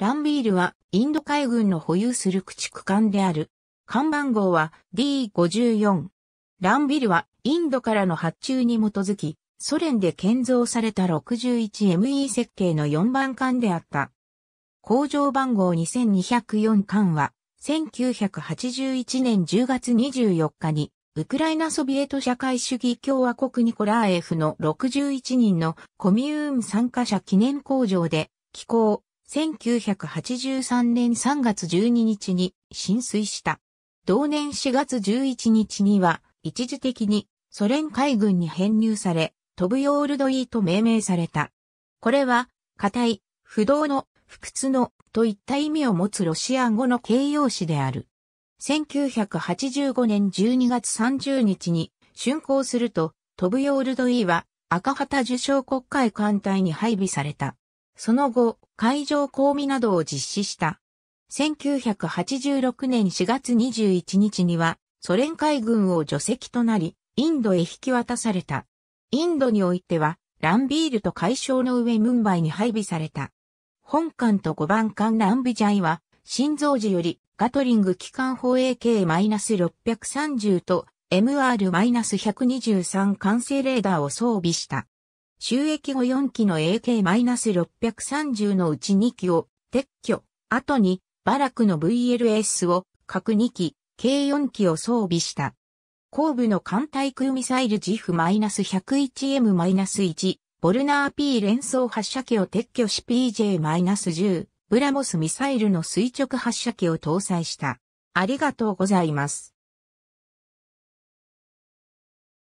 ランビールはインド海軍の保有する駆逐艦である。艦番号は D54。ランビルはインドからの発注に基づき、ソ連で建造された 61ME 設計の4番艦であった。工場番号2204艦は、1981年10月24日に、ウクライナソビエト社会主義共和国ニコラーエフの61人のコミューン参加者記念工場で、寄港、1983年3月12日に浸水した。同年4月11日には一時的にソ連海軍に編入され、トブヨールドイーと命名された。これは、硬い、不動の、不屈の、といった意味を持つロシア語の形容詞である。1985年12月30日に竣工すると、トブヨールドイは赤旗受賞国会艦隊に配備された。その後、海上公備などを実施した。1986年4月21日には、ソ連海軍を除籍となり、インドへ引き渡された。インドにおいては、ランビールと海将の上ムンバイに配備された。本艦と5番艦ランビジャイは、新造時よりガトリング機関砲 AK-630 と MR-123 管制レーダーを装備した。収益後4機の AK-630 のうち2機を撤去、後にバラクの VLS を各2機、計4機を装備した。後部の艦対空ミサイル JIF-101M-1 ボルナー P 連装発射機を撤去し PJ-10 ブラモスミサイルの垂直発射機を搭載した。ありがとうございます。